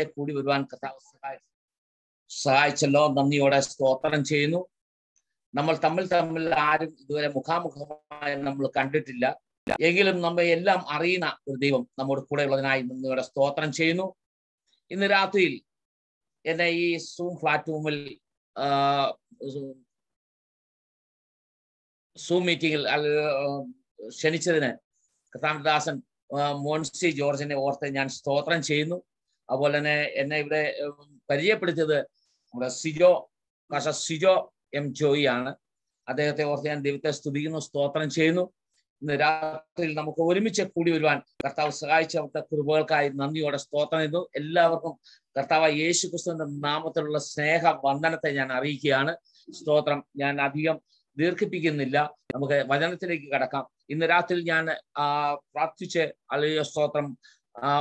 കൂടി വരുവാൻ കർത്താവ് സഹായി സഹായിച്ചല്ലോ. നന്ദിയോടെ സ്തോത്രം ചെയ്യുന്നു. നമ്മൾ തമ്മിൽ തമ്മിൽ ആരും ഇതുവരെ മുഖാമുഖമായി നമ്മൾ കണ്ടിട്ടില്ല. എങ്കിലും നമ്മെ എല്ലാം അറിയുന്ന ഒരു ദൈവം നമ്മുടെ കൂടെ ഉള്ളതിനായി നന്ദിയോടെ സ്തോത്രം ചെയ്യുന്നു. ഇന്ന് രാത്രിയിൽ എന്നെ ഈ സൂം പ്ലാറ്റ്ഫോമിൽ സൂം മീറ്റിംഗിൽ ക്ഷണിച്ചതിന് കഥാമദാസൻ മോൻസി ജോർജിനെ ഓർത്ത് ഞാൻ സ്തോത്രം ചെയ്യുന്നു. അതുപോലെ തന്നെ എന്നെ ഇവിടെ പരിചയപ്പെടുത്തിയത് നമ്മുടെ സിജോ കാശ സിജോ എം ജോയി ആണ്. അദ്ദേഹത്തെ ഓർത്ത് ഞാൻ ദൈവത്തെ സ്തുതിക്കുന്നു സ്തോത്രം ചെയ്യുന്നു. ഇന്ന് രാത്രിയിൽ നമുക്ക് ഒരുമിച്ച് കൂടി വരുവാൻ കർത്താവ് സഹായിച്ച അവിടുത്തെ കൃപകൾക്കായി നന്ദിയോടെ സ്തോത്രം ചെയ്യുന്നു. എല്ലാവർക്കും കർത്താവ് യേശു ക്രിസ്തുവിന്റെ നാമത്തിലുള്ള സ്നേഹ വന്ദനത്തെ ഞാൻ അറിയിക്കുകയാണ്. സ്തോത്രം ഞാൻ അധികം ദീർഘിപ്പിക്കുന്നില്ല. നമുക്ക് വചനത്തിലേക്ക് കടക്കാം. ഇന്ന് രാത്രി ഞാൻ പ്രാർത്ഥിച്ച് അല്ലെങ്കിൽ സ്തോത്രം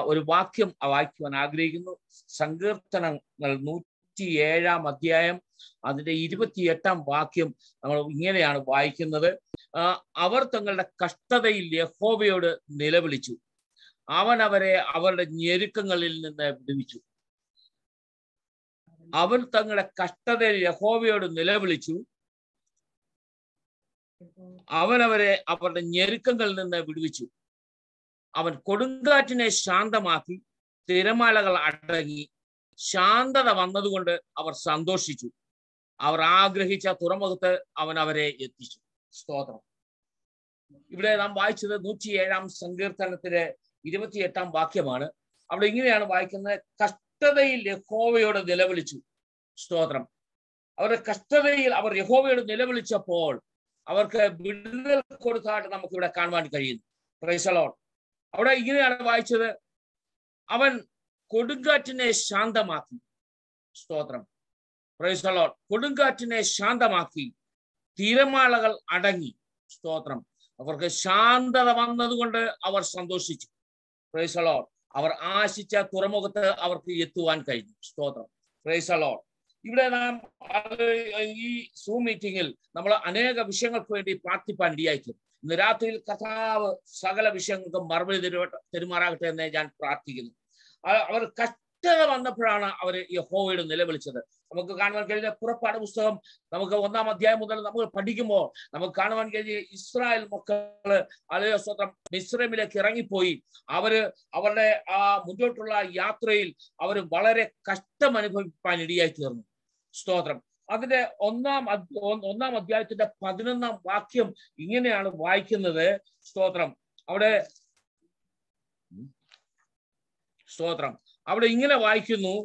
ഒരു വാക്യം വായിക്കുവാൻ ആഗ്രഹിക്കുന്നു. സങ്കീർത്തനങ്ങൾ നൂറ്റി ഏഴാം അധ്യായം അതിന്റെ ഇരുപത്തിയെട്ടാം വാക്യം നമ്മൾ ഇങ്ങനെയാണ് വായിക്കുന്നത്. അവർ തങ്ങളുടെ കഷ്ടതയിൽ യഹോവയോട് നിലവിളിച്ചു. അവൻ അവരെ അവരുടെ ഞെരുക്കങ്ങളിൽ നിന്ന് വിടുവിച്ചു. അവൻ തങ്ങളുടെ കഷ്ടതയിൽ യഹോവയോട് നിലവിളിച്ചു. അവൻ അവരെ അവരുടെ ഞെരുക്കങ്ങളിൽ നിന്ന് വിടുവിച്ചു. അവൻ കൊടുങ്കാറ്റിനെ ശാന്തമാക്കി തിരമാലകൾ അടങ്ങി ശാന്തത വന്നതുകൊണ്ട് അവർ സന്തോഷിച്ചു. അവർ ആഗ്രഹിച്ച തുറമുഖത്ത് അവൻ അവരെ എത്തിച്ചു. സ്തോത്രം. ഇവിടെ നാം വായിച്ചത് നൂറ്റി ഏഴാം സങ്കീർത്തനത്തിലെ ഇരുപത്തിയെട്ടാം വാക്യമാണ്. അവിടെ ഇങ്ങനെയാണ് വായിക്കുന്നത് കഷ്ടതയിൽ യഹോവയോട് നിലവിളിച്ചു. സ്തോത്രം. അവരുടെ കഷ്ടതയിൽ അവർ യഹോവയോട് നിലവിളിച്ചപ്പോൾ അവർക്ക് വിടുതൽ കൊടുത്തായിട്ട് നമുക്ക് ഇവിടെ കാണുവാൻ കഴിയുന്നു. പ്രൈസലോൺ അവിടെ ഇങ്ങനെയാണ് വായിച്ചത്. അവൻ കൊടുങ്കാറ്റിനെ ശാന്തമാക്കി. സ്തോത്രം. പ്രൈസലോൺ കൊടുങ്കാറ്റിനെ ശാന്തമാക്കി. തിരമാലകൾ അടങ്ങി. സ്തോത്രം. അവർക്ക് ശാന്തത വന്നതുകൊണ്ട് അവർ സന്തോഷിച്ചു. പ്രൈസലോൺ അവർ ആശിച്ച തുറമുഖത്ത് അവർക്ക് എത്തുവാൻ കഴിഞ്ഞു. സ്തോത്രം. പ്രൈസലോൺ ഇവിടെ നാം ഈ സൂം മീറ്റിംഗിൽ നമ്മൾ അനേക വിഷയങ്ങൾക്ക് വേണ്ടി പ്രാർത്ഥിപ്പാൻ ഇടയായിക്കും ഇന്ന് രാത്രിയിൽ കഥാവ് സകല വിഷയങ്ങൾക്കും മറുപടി തെരുമാറാകട്ടെ എന്ന് ഞാൻ പ്രാർത്ഥിക്കുന്നു. അവർ കഷ്ടത വന്നപ്പോഴാണ് അവർ യഹോവയോട് നിലവിളിച്ചത്. നമുക്ക് കാണുവാൻ കഴിഞ്ഞ പുറപ്പാട് പുസ്തകം നമുക്ക് ഒന്നാം അധ്യായം മുതൽ നമ്മൾ പഠിക്കുമ്പോൾ നമുക്ക് കാണുവാൻ കഴിഞ്ഞ ഇസ്രായേൽ മക്കൾ അലയോ സ്വന്തം മിശ്രമിലേക്ക് ഇറങ്ങിപ്പോയി. അവർ അവരുടെ ആ മുന്നോട്ടുള്ള യാത്രയിൽ അവർ വളരെ കഷ്ടം അനുഭവിക്കാൻ ഇടിയായി തീർന്നു. സ്തോത്രം. അതിന്റെ ഒന്നാം ഒന്നാം അധ്യായത്തിന്റെ പതിനൊന്നാം വാക്യം ഇങ്ങനെയാണ് വായിക്കുന്നത്. സ്തോത്രം. അവിടെ സ്തോത്രം. അവിടെ ഇങ്ങനെ വായിക്കുന്നു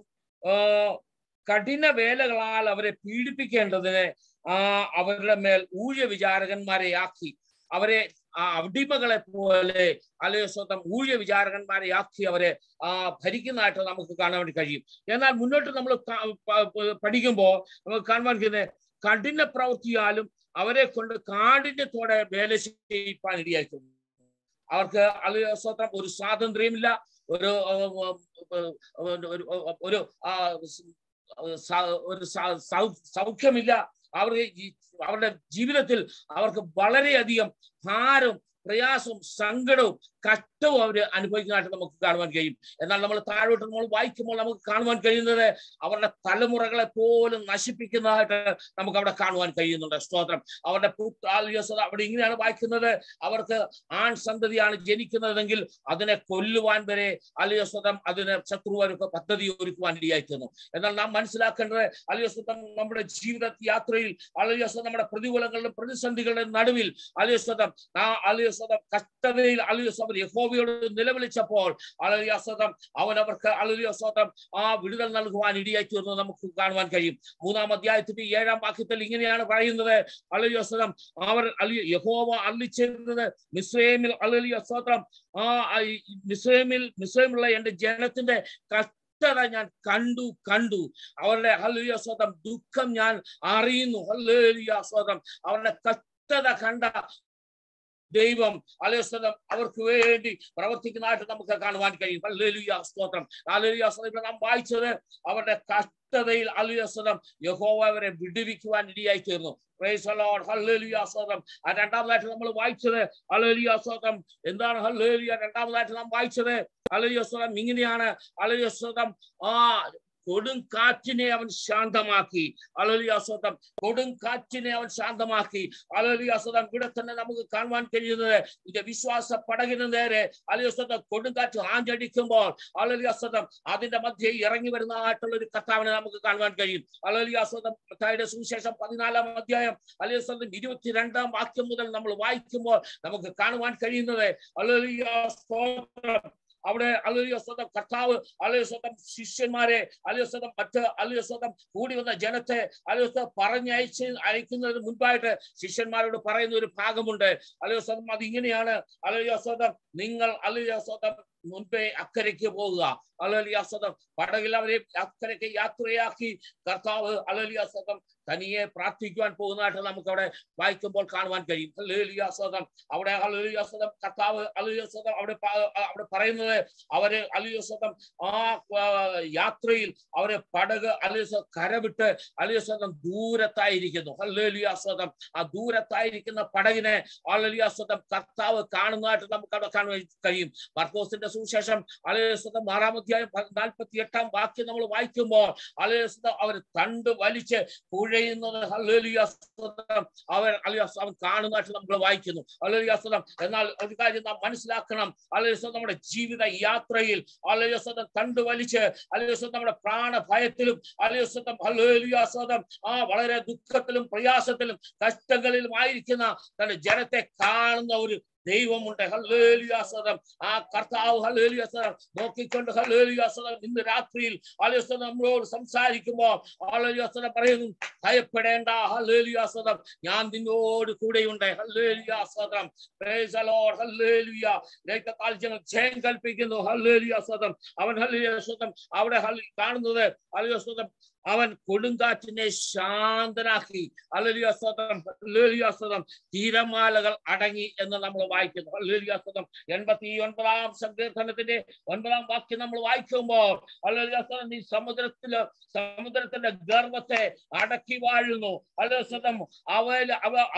കഠിന വേലകളാൽ അവരെ പീഡിപ്പിക്കേണ്ടതിന് ആ അവരുടെ മേൽ ഊഴ വിചാരകന്മാരെ ആക്കി അവരെ ആ അടിമകളെ പോലെ അല്ലെങ്കിൽ സ്വന്തം ഊഴ വിചാരകന്മാരെ ആക്കി അവരെ ആ ഭരിക്കുന്നതായിട്ട് നമുക്ക് കാണാൻ വേണ്ടി കഴിയും. എന്നാൽ മുന്നോട്ട് നമ്മൾ പഠിക്കുമ്പോൾ നമുക്ക് കാണുവാൻ കഴിയുന്നത് കഠിന പ്രവൃത്തിയാലും അവരെ കൊണ്ട് കാഠിന്യത്തോടെ വേല ചെയ്യിപ്പാൻ ഇടയായിട്ടുണ്ട്. അവർക്ക് അല്ലയോ സ്വന്തം ഒരു സ്വാതന്ത്ര്യമില്ല. ഒരു ഒരു ഒരു സൗഖ്യമില്ല. അവർ അവരുടെ ജീവിതത്തിൽ അവർക്ക് വളരെയധികം ഭാരം പ്രയാസവും സങ്കടവും കഷ്ടവും അവർ അനുഭവിക്കുന്നതായിട്ട് നമുക്ക് കാണുവാൻ കഴിയും. എന്നാൽ നമ്മൾ താഴോട്ട് നമ്മൾ വായിക്കുമ്പോൾ നമുക്ക് കാണുവാൻ കഴിയുന്നത് അവരുടെ തലമുറകളെ പോലും നശിപ്പിക്കുന്നതായിട്ട് നമുക്ക് അവിടെ കാണുവാൻ കഴിയുന്നുണ്ട്. സ്തോത്രം. അവരുടെ പുത്രാലിയസത അവിടെ ഇങ്ങനെയാണ് വായിക്കുന്നത്. അവർക്ക് ആൺ സന്തതിയാണ് ജനിക്കുന്നതെങ്കിൽ അതിനെ കൊല്ലുവാൻ വരെ അലിയസ്വതം അതിനെ ശത്രുവർക്ക് പദ്ധതി ഒരുക്കുവാൻ ഇടയായിത്തീർന്നു. എന്നാൽ നാം മനസ്സിലാക്കേണ്ടത് അലിയസ്വതം നമ്മുടെ ജീവിത യാത്രയിൽ അലിയസ്വതം നമ്മുടെ പ്രതികൂലങ്ങളുടെ പ്രതിസന്ധികളുടെ നടുവിൽ അലിയസ്വതം ആ അലിയസ്വതം കഷ്ടതയിൽ അലിയസ്വതം യഹോവയോട് നിലവിളിച്ചപ്പോൾ അലലിയാസ്വതം അവൻ അവർക്ക് അലലിയാസ്വതം ആ വിടുതൽ നൽകുവാൻ ഇടിയായി എന്ന് നമുക്ക് കാണുവാൻ കഴിയും. മൂന്നാം അധ്യായത്തിന്റെ ഏഴാം വാക്യത്തിൽ ഇങ്ങനെയാണ് പറയുന്നത്. അലലിയാസ്വതം അവർ അലി യഹോവ അള്ളിച്ചേരുന്നത് മിസ്രൈമിൽ അലലിയാസ്വതം ആ മിസ്രൈമിൽ മിസ്രൈമുള്ള എന്റെ ജനത്തിന്റെ കഷ്ടത ഞാൻ കണ്ടു കണ്ടു. അവരുടെ ഹല്ലുയാസ്വതം ദുഃഖം ഞാൻ അറിയുന്നു. ഹല്ലുയാസ്വതം അവരുടെ കഷ്ടത കണ്ട ദൈവം അലസ്വതം അവർക്ക് വേണ്ടി പ്രവർത്തിക്കുന്നതായിട്ട് നമുക്ക് കാണുവാൻ കഴിയും. ഹല്ലേലൂയ സ്തോത്രം. ഹല്ലേലൂയ സ്തോത്രം. നാം വായിച്ചത് അവരുടെ കഷ്ടതയിൽ അലുയസ്വതം യഹോവ അവരെ വിടുവിക്കുവാൻ ഇടിയായി തീർന്നു. ആ രണ്ടാമതായിട്ട് നമ്മൾ വായിച്ചത് ഹല്ലേലൂയ സ്തോത്രം. എന്താണ് ഹല്ലേലൂയ രണ്ടാമതായിട്ട് നാം വായിച്ചത്? ഹല്ലേലൂയ സ്തോത്രം. ഇങ്ങനെയാണ് ഹല്ലേലൂയ സ്തോത്രം. ആ കൊടുങ്കാറ്റിനെ അവൻ ശാന്തമാക്കി. അലലിയാസ്വതം കൊടുങ്കാറ്റിനെ അവൻ ശാന്തമാക്കി. അലലിയാസ്വതം ഇവിടെ തന്നെ നമുക്ക് കാണുവാൻ കഴിയുന്നത് ഇത് വിശ്വാസ പടകിന് നേരെ. അലലിയാസ്വതം കൊടുങ്കാറ്റ് ആഞ്ഞടിക്കുമ്പോൾ അലലിയാസ്വതം അതിന്റെ മധ്യേ ഇറങ്ങി വരുന്നതായിട്ടുള്ള ഒരു കർത്താവിനെ നമുക്ക് കാണുവാൻ കഴിയും. അലലിയാസ്വതം കർത്താവിന്റെ സുവിശേഷം പതിനാലാം അധ്യായം അലലിയാസ്വതം ഇരുപത്തിരണ്ടാം വാക്യം മുതൽ നമ്മൾ വായിക്കുമ്പോൾ നമുക്ക് കാണുവാൻ കഴിയുന്നത് അലലിയാസ്തോത്രം അവിടെ അലലിയ സ്വന്തം കർത്താവ് അലലിയ സ്വന്തം ശിഷ്യന്മാരെ അലലിയ സ്വന്തം മറ്റ് അലലിയ സ്വന്തം കൂടി വന്ന ജനത്തെ അലലിയ സ്വന്തം പറഞ്ഞയച്ച് അയക്കുന്നതിന് മുൻപായിട്ട് ശിഷ്യന്മാരോട് പറയുന്ന ഒരു ഭാഗമുണ്ട്. അലലിയ സ്വന്തം അത് ഇങ്ങനെയാണ്. അലലിയ സ്വന്തം നിങ്ങൾ അലലിയ സ്വന്തം മുൻപേ അക്കരയ്ക്ക് പോവുക അലലിയ സ്വതം. പടകിൽ അവരെ അക്കരയ്ക്ക് യാത്രയാക്കി. കർത്താവ് അലലിയ സ്വതം തനിയെ പ്രാർത്ഥിക്കുവാൻ പോകുന്നതായിട്ട് നമുക്ക് അവിടെ വായിക്കുമ്പോൾ കാണുവാൻ കഴിയും. അലലിയ സ്വതം. അവിടെ അലലിയ സ്വതം. കർത്താവ് അലലിയ സ്വതം അവിടെ അവിടെ പറയുന്നത് അവർ അലിയ സ്വതം ആ യാത്രയിൽ അവരെ പടക് അലിയ കരവിട്ട് അലിയ സ്വതം ദൂരത്തായിരിക്കുന്നു. അലലിയ സ്വതം. ആ ദൂരത്തായിരിക്കുന്ന പടകിനെ അലലിയ സ്വതം കർത്താവ് കാണുന്നതായിട്ട് നമുക്ക് അവിടെ കാണുവാൻ കഴിയും. മർക്കോസിന്റെ സുവിശേഷം അലയസ്വതം ആറാം അധ്യായം നാൽപ്പത്തി എട്ടാം വാക്യം നമ്മൾ വായിക്കുമ്പോൾ അലയസ്വതം അവർ തണ്ട് വലിച്ച് പുഴയുന്നത് അവർ അലിയാസ് അവൻ കാണുന്നതായിട്ട് നമ്മൾ വായിക്കുന്നു അലലിയാസ്വതം എന്നാൽ ഒരു കാര്യം നാം മനസ്സിലാക്കണം അലയസ്വതം നമ്മുടെ ജീവിത യാത്രയിൽ അലയസ്വതം തണ്ട് വലിച്ച് അലയസ്വതം നമ്മുടെ പ്രാണഭയത്തിലും അലയസ്വതം ഹല്ലേലൂയാസ്വതം ആ വളരെ ദുഃഖത്തിലും പ്രയാസത്തിലും കഷ്ടങ്ങളിലും ആയിരിക്കുന്ന തന്റെ ജനത്തെ കാണുന്ന ഒരു ദൈവമുണ്ട് ഹല്ലേലൂയാസ്വതം ആ കർത്താവ് ഹല്ലേലൂയാസ്വതം നോക്കിക്കൊണ്ട് ഹല്ലേലൂയാസ്വതം ഇന്ന് രാത്രിയിൽ ആലോചന നമ്മളോട് സംസാരിക്കുമ്പോൾ ആലോചന പറയുന്നു ഭയപ്പെടേണ്ട ഹല്ലേലൂയാസ്വതം ഞാൻ നിന്നോട് കൂടെയുണ്ട്. ഹല്ലേലൂയാസ്വതം പ്രൈസ് ദി ലോർഡ് ഹല്ലേലൂയ. രക്തത്താൽ ജനം ജയം കൽപ്പിക്കുന്നു ഹല്ലേലൂയാസ്വതം അവൻ ഹല്ലേലൂയാസ്വതം അവിടെ ഹല്ലെ- കാണുന്നത് ഹല്ലേലൂയാസ്വതം അവൻ കൊടുങ്കാറ്റിനെ ശാന്തനാക്കി. അലലിയാസ്വതം അലലിയാസ്വതം തീരമാലകൾ അടങ്ങി എന്ന് നമ്മൾ വായിക്കുന്നു. അലലിയാസ്വതം എൺപത്തി ഒൻപതാം സങ്കീർത്തനത്തിന്റെ ഒൻപതാം വാക്യം നമ്മൾ വായിക്കുമ്പോൾ അലലിയാസ്വതം നീ സമുദ്രത്തിൽ സമുദ്രത്തിന്റെ ഗർഭത്തെ അടക്കി വാഴുന്നു. അലലിയാസ്വതം അവ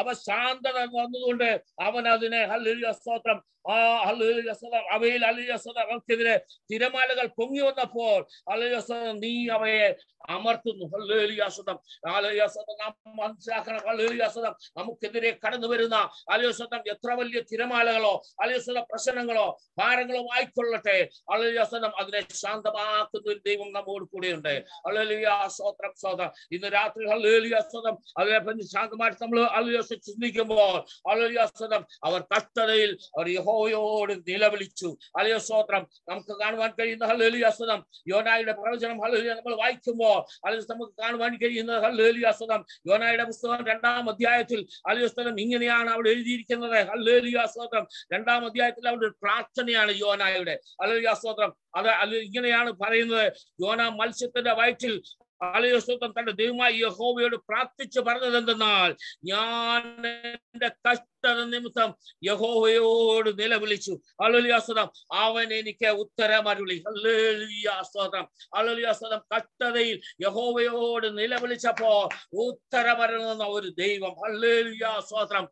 അവ ശാന്തത വന്നതുകൊണ്ട് അവൻ അതിനെ ഹല്ലേലൂയാസ്തോത്രം ആ ഹല്ലേലൂയാസ്തോത്രം അവയിൽ ഹല്ലേലൂയാസ്തോത്രം അവർക്കെതിരെ തിരമാലകൾ പൊങ്ങി വന്നപ്പോൾ ഹല്ലേലൂയാസ്തോത്രം നീ അവയെ അമർത്തുന്നു. ഹല്ലേലൂയാസ്തോത്രം ഹല്ലേലൂയാസ്തോത്രം നാം മനസ്സിലാക്കണം. ഹല്ലേലൂയാസ്തോത്രം നമുക്കെതിരെ കടന്നു വരുന്ന ഹല്ലേലൂയാസ്തോത്രം എത്ര വലിയ തിരമാലകളോ ഹല്ലേലൂയാസ്തോത്രം പ്രശ്നങ്ങളോ ഭാരങ്ങളോ ആയിക്കൊള്ളട്ടെ. ഹല്ലേലൂയാസ്തോത്രം അതിനെ ശാന്തമാക്കുന്ന ഒരു ദൈവം നമ്മോട് കൂടെയുണ്ട്. ഹല്ലേലൂയാസ്തോത്രം സ്വതം ഇന്ന് രാത്രി ഹല്ലേലൂയാസ്തോത്രം അതിനെ പറ്റി ശാന്തമായിട്ട് നമ്മൾ ഹല്ലേലൂയാസ്തോത്രം ചിന്തിക്കുമ്പോൾ ഹല്ലേലൂയാസ്തോത്രം അവർ കഷ്ടതയിൽ അവർ യഹോവയോട് നിലവിളിച്ചു. അലയോ സ്തോത്രം. നമുക്ക് കാണുവാൻ കഴിയുന്ന ഹല്ലേലൂയാസ്തോത്രം യോനായുടെ പ്രവചനം ഹല്ലേലൂയ നമ്മൾ വായിക്കുമ്പോൾ അലയോ നമുക്ക് കാണുവാൻ കഴിയുന്നത് ഹല്ലേലൂയാസ്തോത്രം യോനായുടെ പുസ്തകം രണ്ടാം അധ്യായത്തിൽ ഹല്ലേലൂയാസ്തോത്രം ഇങ്ങനെയാണ് അവിടെ എഴുതിയിരിക്കുന്നത്. ഹല്ലേലൂയാസ്തോത്രം രണ്ടാം അധ്യായത്തിൽ അവിടെ പ്രാർത്ഥനയാണ് യോനായുടെ. ഹല്ലേലൂയാസ്തോത്രം അത് അത് ഇങ്ങനെയാണ് പറയുന്നത്. യോന മത്സ്യത്തിന്റെ വയറ്റിൽ ആലയസ്വത്വം തന്റെ ദൈവമായി യഹോവയോട് പ്രാർത്ഥിച്ചു പറഞ്ഞത് എന്തെന്നാൽ ഞാൻ എന്റെ കഷ്ടത നിമിത്തം യഹോവയോട് നിലവിളിച്ചു. അലലിയാസ്തം അവൻ എനിക്ക് ഉത്തരമരുളി അല്ലേലിയാസ്തോത്രം അലലിയാസ്തം കട്ടതയിൽ യഹോവയോട് നിലവിളിച്ചപ്പോ ഉത്തരമരുന്ന ഒരു ദൈവം. ഹല്ലേലിയാസ്തോത്രം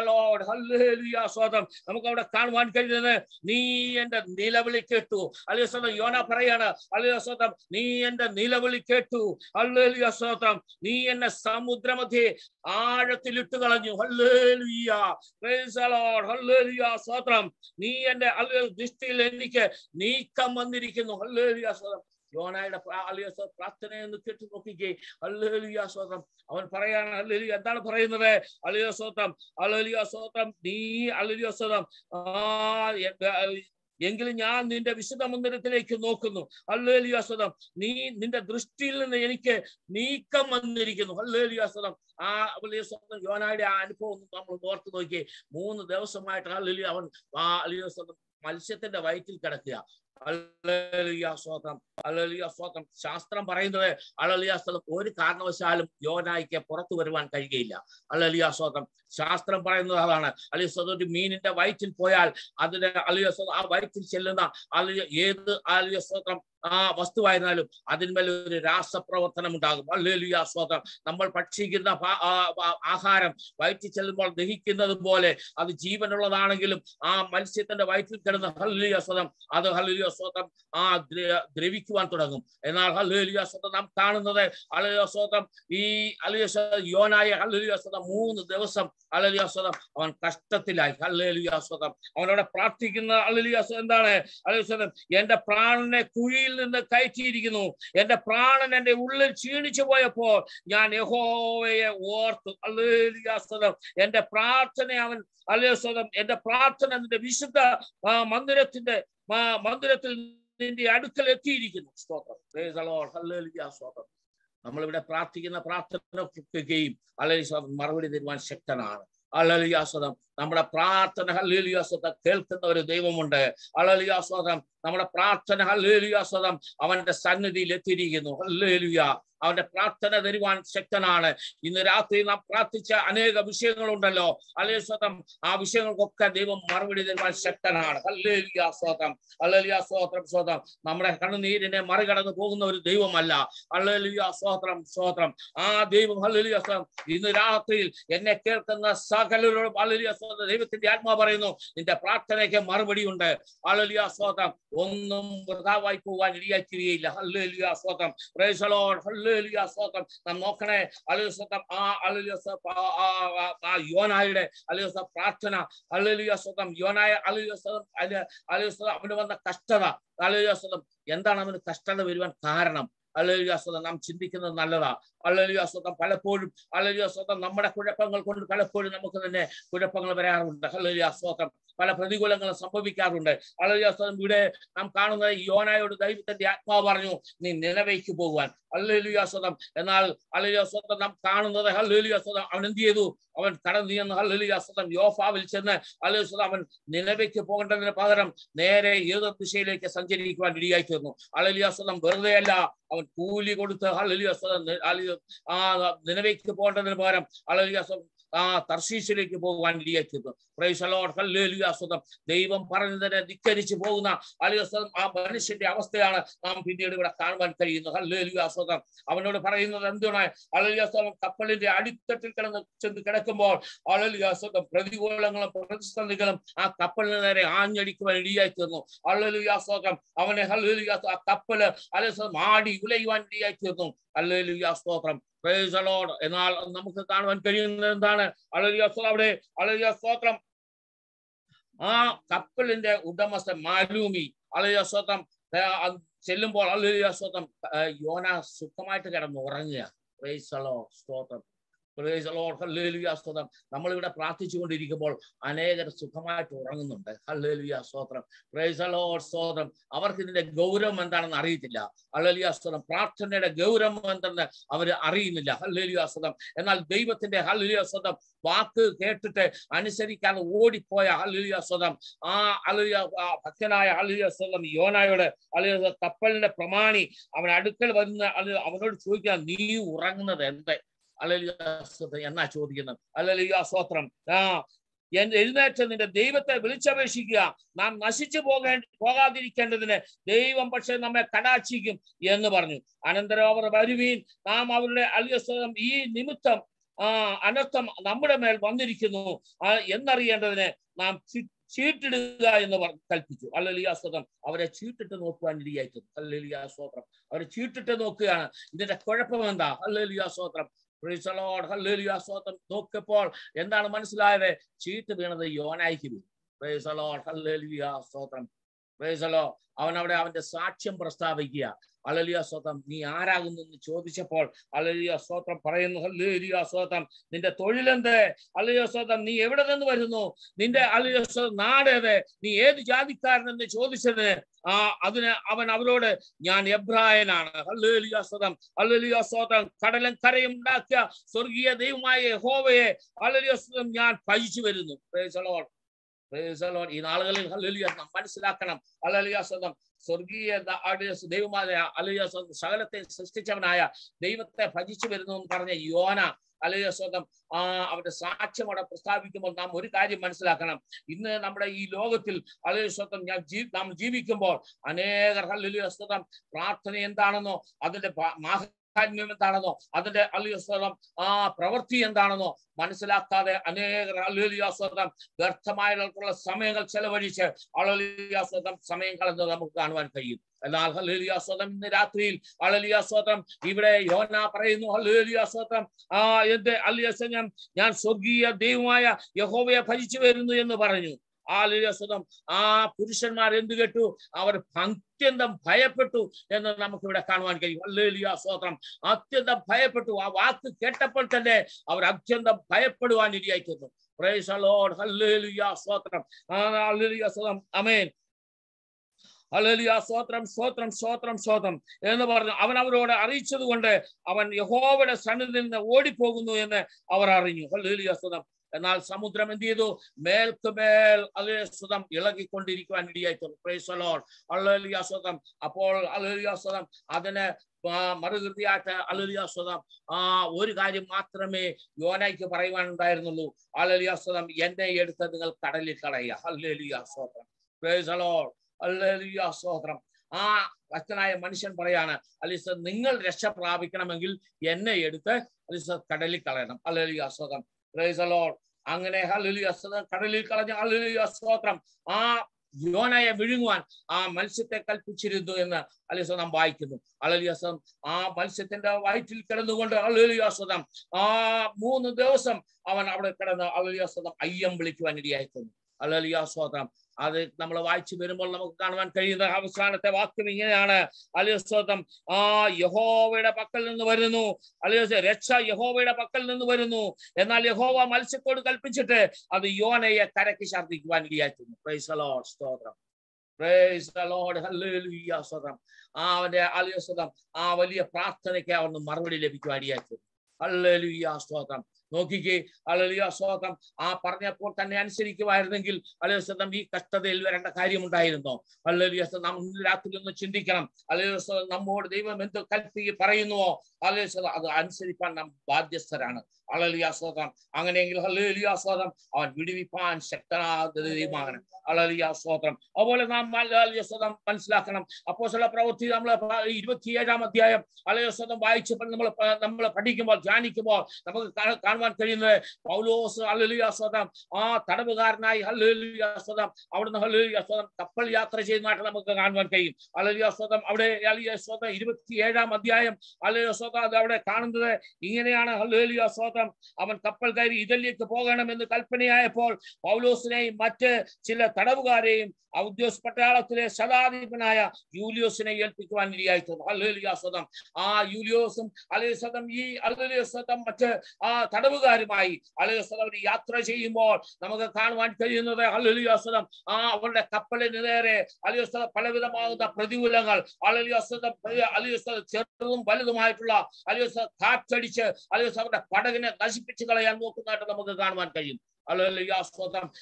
ലോർഡ് ഹല്ലേലിയാസ്തോത്രം നമുക്ക് അവിടെ കാണുവാൻ കഴിയുന്നത് നീ എന്റെ നിലവിളി കേട്ടു. അലിയസ്തം യോന പറയാണ്. അലിയസ്തം നീ എന്റെ നിലവിളി കേട്ടു. ഹല്ലേലിയാസ്തോത്രം നീ എന്നെ സമുദ്രമധ്യേ ആഴത്തിലിട്ട് കളഞ്ഞു ഹല്ലേലൂയ സ്തോത്രം നീ എന്റെ ദൃഷ്ടിയിൽ എനിക്ക് നീക്കം വന്നിരിക്കുന്നു. ഹല്ലേലൂയ യോനായുടെ പ്രാ- ഹല്ലേലൂയ സ്തോത്രം പ്രാർത്ഥനയെന്ന് കേട്ടു നോക്കിക്കേ. ഹല്ലേലൂയ സ്തോത്രം അവൻ പറയാണ് ഹല്ലേലൂയ എന്താണ് പറയുന്നത്? അലിയ സ്തോത്രം ഹല്ലേലൂയ സ്തോത്രം നീ അലലിയ സ്വതം ആ എങ്കിലും ഞാൻ നിന്റെ വിശുദ്ധ മന്ദിരത്തിലേക്ക് നോക്കുന്നു. ഹല്ലേലിയാസ്വതം നീ നിന്റെ ദൃഷ്ടിയിൽ നിന്ന് എനിക്ക് നീക്കം വന്നിരിക്കുന്നു. ഹല്ലേലിയാസ്വതം ആ അലിയസ്വതം യോനായുടെ ആ അനുഭവം നമ്മൾ ഓർത്ത് നോക്കി മൂന്ന് ദിവസമായിട്ട് ഹല്ലേലൂയ അവൻ ആ അലിയസ്വതം മത്സ്യത്തിന്റെ വയറ്റിൽ കിടക്കുക. ഹല്ലേലൂയ സ്തോത്രം അലലിയ സ്തോത്രം. ശാസ്ത്രം പറയുന്നത് അലലിയ സ്തോത്രം ഒരു കാരണവശാലും യോനായിക്ക് പുറത്തു വരുവാൻ കഴിയുകയില്ല. അലലിയ സ്തോത്രം. ശാസ്ത്രം പറയുന്നത് അതാണ്. അലിയ സ്വതം ഒരു മീനിന്റെ വയറ്റിൽ പോയാൽ അതിന്റെ അലിയ ആ വയറ്റിൽ ചെല്ലുന്ന അലിയ ഏത് അലിയ സ്തോത്രം? ആ വസ്തുവായിരുന്നാലും അതിന്മേൽ ഒരു രാസപ്രവർത്തനം ഉണ്ടാകും. അല്ലേലുയാ സ്വതം നമ്മൾ ഭക്ഷിക്കുന്ന ആഹാരം വയറ്റിൽ ചെല്ലുമ്പോൾ ദഹിക്കുന്നത് പോലെ അത് ജീവനുള്ളതാണെങ്കിലും ആ മത്സ്യത്തിന്റെ വയറ്റിൽ കിടന്ന ഹല്ലുയ സ്വതം അത് ഹല്ലുയ സ്വതം ആ ദ്ര- ദ്രവിക്കുവാൻ തുടങ്ങും. എന്നാൽ ഹല്ലുയ സ്വതം നാം കാണുന്നത് അലലിയ സ്വതം ഈ അലിയ യോനായ ഹല്ലുയ സ്വതം മൂന്ന് ദിവസം അലലിയ സ്വതം അവൻ കഷ്ടത്തിലായി. ഹല്ലുയ സ്വതം അവനോട് പ്രാർത്ഥിക്കുന്ന അലലിയ എന്താണ്? അലലിയ സ്വതം എന്റെ പ്രാണനെ കുഴിയിൽ നിന്ന് കയറ്റിയിരിക്കുന്നു. എന്റെ പ്രാണൻ എന്റെ ഉള്ളിൽ ക്ഷീണിച്ചു പോയപ്പോൾ ഞാൻ യഹോവയെ ഓർത്തു. അല്ലേലിയാസ്വതം എന്റെ പ്രാർത്ഥന അവൻ അല്ലേസ്വതം എന്റെ പ്രാർത്ഥന നിന്റെ വിശുദ്ധ മന്ദിരത്തിന്റെ മന്ദിരത്തിൽ നിന്റെ അടുക്കൽ എത്തിയിരിക്കുന്നു. സ്തോത്രം. നമ്മളിവിടെ പ്രാർത്ഥിക്കുന്ന പ്രാർത്ഥന കേൾക്കുകയും അല്ലെ മറുപടി തരുവാൻ ശക്തനാണ്. അലലിയാസ്വതം നമ്മുടെ പ്രാർത്ഥന ഹല്ലേലിയാസ്വതം കേൾക്കുന്ന ഒരു ദൈവമുണ്ട്. അലലിയാസ്വതം നമ്മുടെ പ്രാർത്ഥന ഹല്ലേലിയാസ്വതം അവന്റെ സന്നിധിയിൽ എത്തിയിരിക്കുന്നു. ഹല്ലേലുയ. അവന്റെ പ്രാർത്ഥന തരുവാൻ ശക്തനാണ്. ഇന്ന് രാത്രി നാം പ്രാർത്ഥിച്ച അനേക വിഷയങ്ങളുണ്ടല്ലോ. അല്ലേ സ്വതം. ആ വിഷയങ്ങൾക്കൊക്കെ ദൈവം മറുപടി തരുവാൻ ശക്തനാണ്. ഹല്ലേലുയ സ്വതം. സ്വതം നമ്മുടെ കണ്ണുനീരിനെ മറികടന്നു പോകുന്ന ഒരു ദൈവമല്ല. ഹല്ലേലുയ സ്വോത്രം ആ ദൈവം ഹല്ലേലുയ സ്വതം. ഇന്ന് രാത്രിയിൽ എന്നെ കേൾക്കുന്ന സകലരോടും ഹല്ലേലുയ സ്വതം ദൈവത്തിന്റെ ആത്മാ പറയുന്നു. നിന്റെ പ്രാർത്ഥനയ്ക്ക് മറുപടി ഉണ്ട്. ഹല്ലേലുയ സ്വതം ഒന്നും വൃഥാവായി പോകാൻ ഇടയാക്കുകയില്ല ഹല്ലേലുയ സ്വതം ഹല്ലേലൂയ സ്തോത്രം നാം നോക്കണേ. ഹല്ലേലൂയ സ്തോത്രം ആ സ്തോത്രം ആ- യോനായുടെ സ്തോത്രം പ്രാർത്ഥന. ഹല്ലേലൂയ സ്തോത്രം യോനായ സ്തോത്രം ഹല്ലേലൂയ ഹല്ലേലൂയ സ്തോത്രം അവന് വന്ന കഷ്ടത. ഹല്ലേലൂയ സ്തോത്രം എന്താണ് അവന് കഷ്ടത വരുവാൻ കാരണം? ഹല്ലേലൂയ സ്തോത്രം നാം ചിന്തിക്കുന്നത് നല്ലതാ. ഹല്ലേലൂയ സ്തോത്രം പലപ്പോഴും ഹല്ലേലൂയ സ്തോത്രം നമ്മുടെ കുഴപ്പങ്ങൾ കൊണ്ട് പലപ്പോഴും നമുക്ക് തന്നെ കുഴപ്പങ്ങൾ വരാറുണ്ട്. ഹല്ലേലൂയ അസ്വതം പല പ്രതികൂലങ്ങളും സംഭവിക്കാറുണ്ട്. ഹല്ലേലൂയ സ്തോത്രം ഇവിടെ നാം കാണുന്നത് യോനായോട് ദൈവത്തിന്റെ ആത്മാവ് പറഞ്ഞു നീ നിലവേക്ക് പോകുവാൻ. ഹല്ലേലൂയ സ്വതം എന്നാൽ ഹല്ലേലൂയ സ്വതം നാം കാണുന്നത് ഹല്ലേലൂയ സ്വതം അവൻ എന്ത് ചെയ്തു? അവൻ കടന്നു ചെന്ന് ഹല്ലേലൂയ സ്വതം യോഫാവിൽ ചെന്ന് ഹല്ലേലൂയ അവൻ നിലവിലേക്ക് പോകേണ്ടതിന് പകരം നേരെ ഏത് ദിശയിലേക്ക് സഞ്ചരിക്കുവാൻ ഇടിയായി തീർന്നു. സ്വതം വെറുതെ അല്ല അവൻ കൂലി കൊടുത്ത് ഹല്ലേലൂയ സ്വതം ആ നിലവിലേക്ക് പോകേണ്ടതിന് പകരം ഹല്ലേലൂയ സ്വതം ആ തർശീശിലേക്ക് പോകുവാൻ ഇടയായി തീർന്നു പ്രൈസ് ലോർഡ് ഹല്ലേലൂയ സ്വതം. ദൈവം പറഞ്ഞതിനെ ധിക്കരിച്ച് പോകുന്ന അലിയസ്വതം ആ മനുഷ്യന്റെ അവസ്ഥയാണ് നാം പിന്നീട് ഇവിടെ കാണുവാൻ കഴിയുന്നത്. ഹല്ലേലൂയ സ്വതം. അവനോട് പറയുന്നത് എന്താണ് ഹല്ലേലൂയ സ്വതം കപ്പലിന്റെ അടിത്തട്ടിൽ കിടന്ന് ചെന്ന് കിടക്കുമ്പോൾ ഹല്ലേലൂയ സ്വതം പ്രതികൂലങ്ങളും പ്രതിസന്ധികളും ആ കപ്പലിന് നേരെ ആഞ്ഞടിക്കുവാൻ ഇടയായി തീർന്നു. ഹല്ലേലൂയ സ്വതം. അവനെ ഹല്ലേലൂയ സ്വതം, ആ കപ്പൽ അലസ്വതം സ്വതം ആടി ഉലയുവാൻ ഇടയായി തീർന്നു. സ്തോത്രം എന്നാൽ നമുക്ക് കാണുവാൻ കഴിയുന്നത് എന്താണ്? അളരിയ സ്തോത്രം അവിടെ അളരിയ സ്തോത്രം. ആ കപ്പലിന്റെ ഉടമസ്ഥൻ മാലൂമി. അളരിയ സ്വതം ചെല്ലുമ്പോൾ അളരിയ സ്വതം യോന സുഖമായിട്ട് കിടന്ന് ഉറങ്ങുക സ്തോത്രം. Hallelujah. സ്തോത്രം. നമ്മളിവിടെ പ്രാർത്ഥിച്ചുകൊണ്ടിരിക്കുമ്പോൾ അനേകർ സുഖമായിട്ട് ഉറങ്ങുന്നുണ്ട്. ഹല്ലേലൂയ സ്തോത്രം. പ്രേസലോ. സ്തോത്രം. അവർക്ക് ഇതിന്റെ ഗൗരവം എന്താണെന്ന് അറിയത്തില്ല. ഹല്ലേലൂയ സ്തോത്രം. പ്രാർത്ഥനയുടെ ഗൗരവം എന്താണെന്ന് അവർ അറിയുന്നില്ല. ഹല്ലേലൂയ സ്തോത്രം. എന്നാൽ ദൈവത്തിന്റെ ഹല്ലേലൂയ സ്തോത്രം വാക്ക് കേട്ടിട്ട് അനുസരിക്കാതെ ഓടിപ്പോയ ഹല്ലേലൂയ സ്തോത്രം. ആ ഹല്ലേലൂയ ആ ഭക്തനായ ഹല്ലേലൂയ സ്തോത്രം. യോനായോട് ഹല്ലേലൂയ കപ്പലിന്റെ പ്രമാണി. അവൻ അടുക്കൽ വരുന്ന ഹല്ലേലൂയ അവനോട് ചോദിക്കാൻ നീ ഉറങ്ങുന്നത് എന്ത്? ഹല്ലേലൂയ സ്തോത്രം എന്നാ ചോദിക്കുന്നത്? ഹല്ലേലൂയ സ്വോത്രം ആ എഴുന്നേറ്റ് നിന്റെ ദൈവത്തെ വിളിച്ചപേക്ഷിക്കുക. നാം നശിച്ചു പോകേ പോകാതിരിക്കേണ്ടതിന് ദൈവം പക്ഷെ നമ്മെ കടാക്ഷിക്കും എന്ന് പറഞ്ഞു. അനന്തരം അവർ വരുവീൻ. നാം അവരുടെ അലിയസ്വതം ഈ നിമിത്തം ആ അനർത്ഥം നമ്മുടെ മേൽ വന്നിരിക്കുന്നു. എന്നറിയേണ്ടതിന് നാം ചീട്ടിടുക എന്ന് കൽപ്പിച്ചു. അല്ലലിയാസ്വതം അവരെ ചീട്ടിട്ട് നോക്കുവാൻ ഇടയായിട്ടുണ്ട് അല്ലലിയാസ്വത്രം അവരെ ചീട്ടിട്ട് നോക്കുകയാണ്. ഇതിന്റെ കുഴപ്പം എന്താ? അല്ലലിയാസ്വത്രം നോക്കിയപ്പോൾ എന്താണ് മനസ്സിലായത്? ചീട്ട് വീണത് യോനായിക്ക്. വീണു Lord. Hallelujah. സ്തോത്രം the അവൻ അവിടെ അവന്റെ സാക്ഷ്യം പ്രസ്താവിക്കുക. അലലിയ സ്വതം നീ ആരാകുന്നു എന്ന് ചോദിച്ചപ്പോൾ അലലിയ സ്വത്രം പറയുന്നു ഹല്ലേലൂയ സ്വതം നിന്റെ തൊഴിലെന്ത്? അലലിയ സ്വതം നീ എവിടെ നിന്ന് വരുന്നു? നിന്റെ അലലിയ സ്വതം നാടേത്? നീ ഏത് ജാതിക്കാരനെന്ന് ചോദിച്ചതിന് ആ അതിന് അവൻ അവരോട് ഞാൻ എബ്രായനാണ്. ഹല്ലേലൂയ സ്വതം ഹല്ലേലൂയ സ്വതം കടലും കരയും ഉണ്ടാക്കിയ സ്വർഗീയ ദൈവമായ യഹോവയെ ഹല്ലേലൂയ സ്വതം ഞാൻ ഭജിച്ചു വരുന്നു. ഈ നാളുകളിൽ ഹല്ലേലൂയ നാം മനസ്സിലാക്കണം. ഹല്ലേലൂയ സ്വന്തം സ്വർഗീയ ദൈവമായ ഹല്ലേലൂയ സ്വന്തം സകലത്തെ സൃഷ്ടിച്ചവനായ ദൈവത്തെ ഭജിച്ചു വരുന്നു എന്ന് പറഞ്ഞ യോന. ഹല്ലേലൂയ സ്വന്തം ആ അവന്റെ സാക്ഷ്യം അവിടെ പ്രസ്താവിക്കുമ്പോൾ നാം ഒരു കാര്യം മനസ്സിലാക്കണം. ഇന്ന് നമ്മുടെ ഈ ലോകത്തിൽ ഹല്ലേലൂയ സ്വന്തം ഞാൻ നാം ജീവിക്കുമ്പോൾ അനേകർ ഹല്ലേലൂയ സ്വന്തം പ്രാർത്ഥന എന്താണെന്നോ അതിന്റെ ഭ- മാഹാത്മ്യം എന്താണെന്നോ അതിന്റെ സ്വന്തം ആ പ്രവൃത്തി എന്താണെന്നോ മനസ്സിലാക്കാതെ അനേകർ അലുലിയാസ്വതം വ്യർത്ഥമായിട്ടുള്ള സമയങ്ങൾ ചെലവഴിച്ച് അളലിയാസ്വതം സമയം കളഞ്ഞത് നമുക്ക് കാണുവാൻ കഴിയും. എന്നാൽ ഹലേലിയാസ്വതം ഇന്ന് രാത്രിയിൽ അളലിയാസ്വതം ഇവിടെ യോന പറയുന്നു ഹലേലിയാസ്വതം ആ എന്റെ അല്ലിയാസ്വതം ഞാൻ സ്വർഗീയ ദൈവമായ യഹോവയെ ഭജിച്ചു വരുന്നു എന്ന് പറഞ്ഞു. ആ അല്ലിയാസ്വതം ആ പുരുഷന്മാർ എന്ത് കേട്ടു? അവർ അത്യന്തം ഭയപ്പെട്ടു എന്ന് നമുക്ക് ഇവിടെ കാണുവാൻ കഴിയും. ഹല്ലേലൂയ സ്തോത്രം. അത്യന്തം ഭയപ്പെട്ടു. ആ വാക്ക് കേട്ടപ്പോൾ തന്നെ അവർ അത്യന്തം ഭയപ്പെടുവാൻ Praise the Lord. Hallelujah. സ്തോത്രം. ആ, hallelujah. സ്തോത്രം അമേൻ ഹല്ലേലൂയ സ്തോത്രം സ്തോത്രം സ്തോത്രം സ്തോത്രം എന്ന് പറഞ്ഞു. അവൻ അവരോട് അറിയിച്ചത് കൊണ്ട് അവൻ യഹോവയുടെ സന്നിധിയിൽ നിന്ന് ഓടിപ്പോകുന്നു എന്ന് അവർ അറിഞ്ഞു. ഹല്ലേലൂയ സ്തോത്രം എന്നാൽ സമുദ്രം എന്ത് ചെയ്തു? മേൽക്കുമേൽ അതേ സ്വതം ഇളകിക്കൊണ്ടിരിക്കുവാൻ ഇടിയായിട്ടുണ്ട് പ്രൈസ് ലോഡ് അള്ളലിയ സ്വതം. അപ്പോൾ അള്ളലിയ സ്വതം. അതിന് മറുകൃതിയായിട്ട് അലലിയാസ്വതം ആ ഒരു കാര്യം മാത്രമേ യോനയ്ക്ക് പറയുവാനുണ്ടായിരുന്നുള്ളൂ. അലലിയാസ്വതം സ്വതം. എന്നെ എടുത്ത് നിങ്ങൾ കടലിൽ കളയുക. അല്ലലിയാസ്വതം സ്വതം. പ്രൈസ് ലോഡ് അള്ളലിയ സ്വതം. ആ ഭക്തനായ മനുഷ്യൻ പറയാണ് അലിസ നിങ്ങൾ രക്ഷ പ്രാപിക്കണമെങ്കിൽ എന്നെ എടുത്ത് അലിസ കടലിൽ കളയണം. അല്ലലിയാസ്വതം അങ്ങനെ സ്തോത്രം കടലിൽ കളഞ്ഞ ഹല്ലേലൂയ സ്തോത്രം. ആ യോനയെ വിഴുങ്ങുവാൻ ആ മത്സ്യത്തെ കൽപ്പിച്ചിരുന്നു എന്ന് അലിസ നാം വായിക്കുന്നു. അലലിയാസം ആ മത്സ്യത്തിന്റെ വയറ്റിൽ കിടന്നുകൊണ്ട് അലലിയാസ്വതം ആ മൂന്ന് ദിവസം അവൻ അവിടെ കിടന്ന് അലലിയാസ്വതം അയ്യം വിളിക്കുവാൻ ഇടയായിക്കുന്നു അലലിയാസ്വതം അത് നമ്മൾ വായിച്ചു വരുമ്പോൾ നമുക്ക് കാണുവാൻ കഴിയുന്ന അവസാനത്തെ വാക്യം ഇങ്ങനെയാണ്. അലിയസ്തോത്രം ആ യഹോവയുടെ പക്കൽ നിന്ന് വരുന്നു. അലിയ രക്ഷ യഹോവയുടെ പക്കൽ നിന്ന് വരുന്നു. എന്നാൽ യഹോവ മത്സ്യത്തോട് കൽപ്പിച്ചിട്ട് അത് യോനയെ കരക്ക് പ്രൈസ് ലോഡ് സ്തോത്രം സ്തോത്രം ആ അവന്റെ അലിയസ്തോത്രം ആ വലിയ പ്രാർത്ഥനയ്ക്ക് അവന് മറുപടി ലഭിക്കുവാൻ ഇടയായിട്ടുണ്ട് ഹല്ലേലൂയ സ്തോത്രം നോക്കിക്കേ. അലലിയ സ്തോത്രം ആ പറഞ്ഞപ്പോൾ തന്നെ അനുസരിക്കുമായിരുന്നെങ്കിൽ അലലിയ ഈ കഷ്ടതയിൽ വരേണ്ട കാര്യമുണ്ടായിരുന്നോ? അലലിയ നാം രാത്രി ഒന്ന് ചിന്തിക്കണം. അലലിയ നമ്മോട് ദൈവം എന്ത് കൽപ്പി പറയുന്നുവോ? അലലിയ അത് അനുസരിപ്പാൻ നാം ബാധ്യസ്ഥരാണ്. അലലിയ സ്തോത്രം അങ്ങനെയെങ്കിൽ സ്തോത്രം അവൻ വിടുവിപ്പാൻ ശക്തനായ ദൈവമാണ്. അലലിയ സ്തോത്രം അതുപോലെ നാം അലലിയ സ്തോത്രം മനസ്സിലാക്കണം. അപ്പോൾ ചില പ്രവൃത്തി നമ്മൾ ഇരുപത്തിയേഴാം അധ്യായം അലലിയ സ്തോത്രം വായിച്ചപ്പോൾ നമ്മൾ നമ്മൾ പഠിക്കുമ്പോൾ ധ്യാനിക്കുമ്പോൾ നമുക്ക് കാണുവാൻ കഴിയുന്നത്. പൗലോസ് ഹല്ലേലൂയ സ്തോത്രം ആ തടവുകാരനായി ഹല്ലേലൂയ സ്തോത്രം അവിടുന്ന് ഹല്ലേലൂയ സ്തോത്രം കപ്പൽ യാത്ര ചെയ്യുന്നതായിട്ട് നമുക്ക് കാണുവാൻ കഴിയും. ഹല്ലേലൂയ സ്തോത്രം അവിടെ ഹല്ലേലൂയ സ്തോത്രം ഇരുപത്തിയേഴാം അധ്യായം. ഹല്ലേലൂയ സ്തോത്രം അത് അവിടെ കാണുന്നത്. ഇങ്ങനെയാണ് ഹല്ലേലൂയ സ്തോത്രം അവൻ കപ്പൽ കയറി ഇതിലേക്ക് പോകണമെന്ന് കൽപ്പനയായപ്പോൾ പൗലോസിനെയും മറ്റ് ചില തടവുകാരെയും ഔദ്യോഗ പട്ടാളത്തിലെ ശതാധിപനായ യൂലിയോസിനെ ഏൽപ്പിക്കുവാൻ ഇരിയായിട്ടുണ്ട് ഹല്ലേലൂയ സ്തോത്രം ആ യൂലിയോസും അലേ സ്വതം ഈ അലേ സ്വതം മറ്റ് ആ തടവുകാരുമായി അലേ ഒരു യാത്ര ചെയ്യുമ്പോൾ നമുക്ക് കാണുവാൻ കഴിയുന്നത് സ്വതം ആ അവരുടെ കപ്പലിന് നേരെ അലിയ പലവിധമാകുന്ന പ്രതികൂലങ്ങൾ. അലിയ സ്വതം ചെറുതും വലുതുമായിട്ടുള്ള അലിയ കാറ്റടിച്ച് അലിയ അവരുടെ പടകിനെ നശിപ്പിച്ചു കളയാൻ നോക്കുന്നതായിട്ട് നമുക്ക് കാണുവാൻ കഴിയും. അലലിയ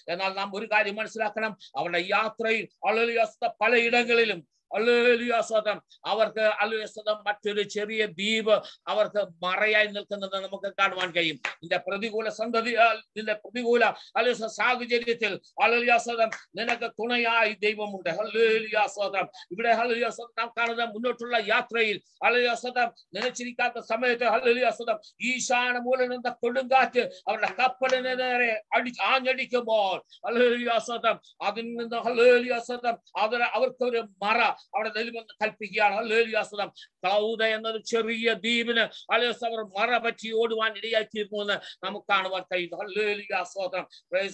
എന്നാൽ നാം ഒരു കാര്യം മനസ്സിലാക്കണം. അവരുടെ യാത്രയിൽ അലലിയ സ്വതം പലയിടങ്ങളിലും അല്ലേലിയാസ്വതം അവർക്ക് അല്ലേസ്വതം മറ്റൊരു ചെറിയ ദ്വീപ് അവർക്ക് മറയായി നിൽക്കുന്നത് നമുക്ക് കാണുവാൻ കഴിയും. നിന്റെ പ്രതികൂല സന്തതി നിന്റെ പ്രതികൂല അല്ലേസ സാഹചര്യത്തിൽ അല്ലേലിയാസ്വതം നിനക്ക് തുണയായി ദൈവമുണ്ട്. ഹല്ലേലിയാസ്വതം ഇവിടെ ഹല്ലേലിയാസ്വതം നാം കാണുന്ന മുന്നോട്ടുള്ള യാത്രയിൽ ഹല്ലേലിയാസ്വതം നനച്ചിരിക്കാത്ത സമയത്ത് ഹല്ലേലിയാസ്വതം ഈശാന മൂലം നിന്ന കൊടുങ്കാറ്റ് അവരുടെ കപ്പലിന് നേരെ അടി ആഞ്ഞടിക്കുമ്പോൾ ഹല്ലേലിയാസ്വതം അതിൽ നിന്ന് ഹല്ലേലിയാസ്വതം അവർ അവർക്കൊരു മറ അവിടെ ദൈവം കൽപ്പിക്കുകയാണ്. ഹല്ലേലിയാസ്വതം ക്ലൗദ എന്നൊരു ചെറിയ ദ്വീപിന് അലേസ് അവർ മറ പറ്റി ഓടുവാൻ ഇടയാക്കിയിരുന്നു എന്ന് നമുക്ക് കാണുവാൻ കഴിയുന്നു.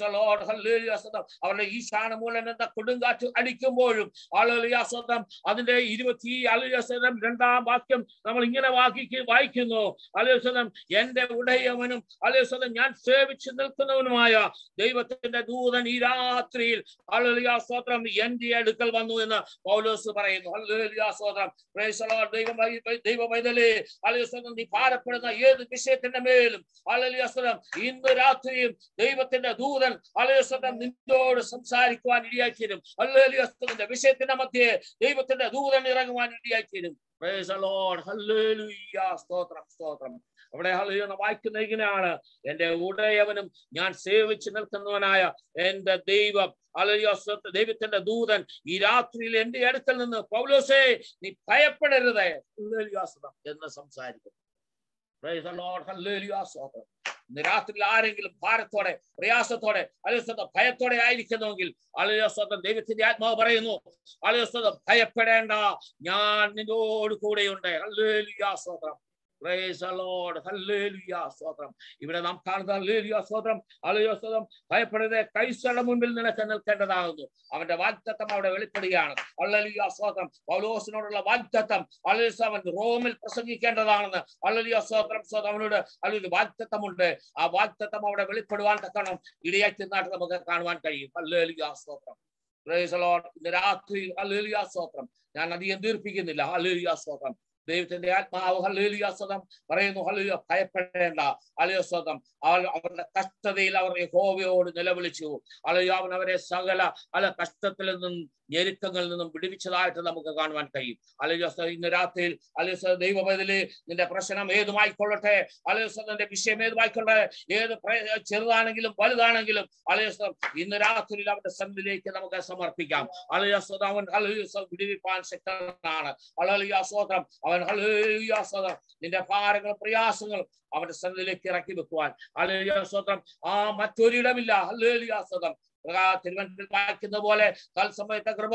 the Lord. അവരുടെ ഈശാന മൂലം എന്ന കൊടുങ്കാറ്റ് അടിക്കുമ്പോഴും ഹല്ലേലിയാസ്വതം അതിന്റെ ഇരുപത്തി അലിയാസ്വതം രണ്ടാം വാക്യം നമ്മൾ ഇങ്ങനെ വാക്കി വായിക്കുന്നു. അലിയാസ്വതം എന്റെ ഉടയവനും അലിയാസ്വതം ഞാൻ സേവിച്ചു നിൽക്കുന്നവനുമായ ദൈവത്തിന്റെ ദൂതൻ ഈ രാത്രിയിൽ അലിയാസ്വത്രം എന്റെ അടുക്കൽ വന്നു എന്ന് പൗലോസ് പറയുന്നു ഹല്ലേലൂയ സ്തോത്രം Praise the Lord. ദൈവം ദൈവ പൈതലേ ഹല്ലേലൂയ സ്തോത്രം നീ ഭാരപ്പെടുന്ന ഏത് വിഷയത്തിന്റെ മേലും ഹല്ലേലൂയ സ്തോത്രം ഇന്ന് രാത്രിയും ദൈവത്തിന്റെ ദൂതൻ ഹല്ലേലൂയ സ്തോത്രം നിന്നോട് സംസാരിക്കുവാൻ ഇടയാക്കിയതും ഹല്ലേലൂയ സ്തോത്രത്തിന്റെ വിഷയത്തിന്റെ മധ്യേ ദൈവത്തിന്റെ ദൂതൻ ഇറങ്ങുവാൻ. Hallelujah. സ്തോത്രം സ്തോത്രം അവിടെ ഹല്ലേലൂയ വായിക്കുന്ന ഇങ്ങനെയാണ് എന്റെ ഉടയവനും ഞാൻ സേവിച്ചു നിൽക്കുന്നവനായ എന്റെ ദൈവം സ്തോത്രം. ദൈവത്തിന്റെ ദൂതൻ ഈ രാത്രിയിൽ എന്റെ അടുത്തിൽ നിന്ന് പൗലോസേ നീ ഭയപ്പെടരുത് എന്ന് സംസാരിക്കും Praise the Lord. Hallelujah. സ്തോത്രം ഇന്ന് രാത്രിയിൽ ആരെങ്കിലും ഭാരത്തോടെ പ്രയാസത്തോടെ അലസ്വതം ഭയത്തോടെ ആയിരിക്കുന്നുവെങ്കിൽ അലസ്വതം ദൈവത്തിന്റെ ആത്മാവ് പറയുന്നു അലസ്വതം ഭയപ്പെടേണ്ട ഞാൻ നിന്നോട് കൂടെയുണ്ട് ഹല്ലേലൂയ സ്തോത്രം. ഇവിടെ നാം കാണുന്ന സ്തോത്രം. സ്തോത്രം. ഭയപ്പെടരുത് കൈസയുടെ മുൻപിൽ നിനക്ക് നിൽക്കേണ്ടതാകുന്നു. അവന്റെ വാഗ്ദത്തം അവിടെ വെളിപ്പെടുകയാണ്. ഹല്ലേലൂയ സ്തോത്രം. പൗലോസിനോടുള്ള വാഗ്ദത്തം അവൻ റോമിൽ പ്രസംഗിക്കേണ്ടതാണെന്ന്. ഹല്ലേലൂയ സ്തോത്രം. അവനോട് ഹല്ലേലൂയ വാഗ്ദത്തമുണ്ട്. ആ വാഗ്ദത്തം അവിടെ വെളിപ്പെടുവാൻ തക്കണം ഇടയാക്കി നാട്ടിൽ നമുക്ക് കാണുവാൻ കഴിയും. ഹല്ലേലൂയ സ്തോത്രം. രാത്രി ഹല്ലേലൂയ സ്തോത്രം. ഞാൻ അധികം ദീർപ്പിക്കുന്നില്ല. ഹല്ലേലൂയ സ്തോത്രം. ദൈവത്തിന്റെ ആത്മാവ് ഹല്ലേലൂയ സ്വതം. പറയുന്നു ഹല്ലേലൂയ ഭയപ്പെടേണ്ട. ഹല്ലേലൂയ സ്വതം. അവൾ അവരുടെ കഷ്ടതയിൽ അവർ യഹോവയോട് നിലവിളിച്ചു. അലയോ അവൻ അവരെ സകല അല കഷ്ടത്തിൽ നിന്നും ഞെരുക്കങ്ങളിൽ നിന്നും വിടുവിച്ചതായിട്ട് നമുക്ക് കാണുവാൻ കഴിയും. സ്തോത്രം ഇന്ന് രാത്രിയിൽ സ്തോത്രം ദൈവബദലേ നിന്റെ പ്രശ്നം ഏതുമായിക്കൊള്ളട്ടെ? സ്തോത്രം നിന്റെ വിഷയം ഏതുമായിക്കൊള്ളട്ടെ? ഏത് ചെറുതാണെങ്കിലും വലുതാണെങ്കിലും അലയോസ ഇന്ന് രാത്രിയിൽ അവന്റെ സന്നിധിയിലേക്ക് നമുക്ക് സമർപ്പിക്കാം. സ്തോത്രം അവൻ സ്തോത്രം വിടുവിപ്പാൻ ശക്തനാണ്. സ്വതം സ്തോത്രം അവൻ സ്തോത്രം നിന്റെ ഭാരങ്ങളും പ്രയാസങ്ങളും അവന്റെ സന്നിധിയിലേക്ക് ഇറക്കി വെക്കുവാൻ. സ്തോത്രം ആ മറ്റൊരിടമില്ല. സ്തോത്രം തിരുവനന്തപുരം വായിക്കുന്ന പോലെ തത്സമയത്തെ കൃപ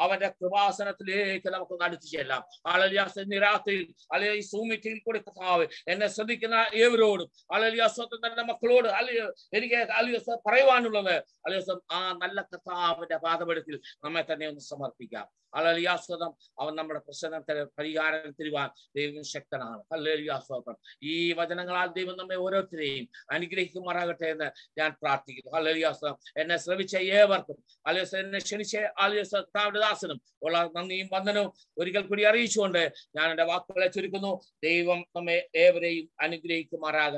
അവന്റെ കൃപാസനത്തിലേക്ക് നമുക്ക് അടുത്തു ചെല്ലാം. അലലിയാസ് രാത്രിയിൽ അല്ലെ ഈ സൂം മീറ്റിംഗിൽ കൂടി കഥാവ് എന്നെ ശ്രദ്ധിക്കുന്ന ഏവരോടും അലലിയാസ്വത്തം തന്റെ മക്കളോട് അലിയ എനിക്ക് അലിയസ് പറയുവാനുള്ളത് അലിയസ് ആ നല്ല കർത്താവിന്റെ പാദപടത്തിൽ നമ്മെ തന്നെ ഒന്ന് സമർപ്പിക്കാം. അലലിയാസ്വതം അവൻ നമ്മുടെ പ്രശ്നത്തിന് പരിഹാരം തരുവാൻ ദൈവം ശക്തനാണ്. അല്ലലിയാസ്വതം ഈ വചനങ്ങളാൽ ദൈവം നമ്മെ ഓരോരുത്തരെയും അനുഗ്രഹിക്കുമാറാകട്ടെ എന്ന് ഞാൻ പ്രാർത്ഥിക്കുന്നു. അല്ലലിയാസ്വതം എന്നെ ശ്രമിച്ച ഏവർക്കും. അലയോസ് എന്നെ ക്ഷണിച്ച അലയോസ് കർത്താവിന്റെ ദാസനും ഉള്ള നന്ദിയും വന്ദനവും ഒരിക്കൽ കൂടി അറിയിച്ചുകൊണ്ട് ഞാൻ എന്റെ വാക്കുകളെ ചുരുക്കുന്നു. ദൈവം നമ്മെ ഏവരെയും അനുഗ്രഹിക്കുമാറാകട്ടെ.